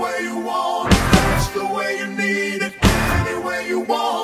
way you want, it. that's the way you need it, any way you want. it.